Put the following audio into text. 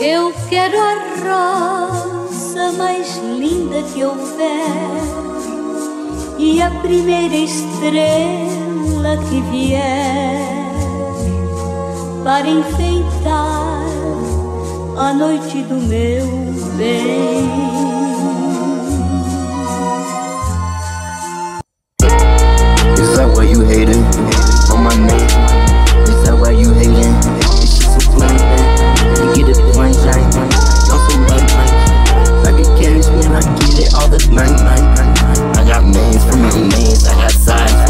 Eu quero a rosa mais linda que houver e a primeira estrela que vier para enfeitar a noite do meu bem. I got names for my knees, I got signs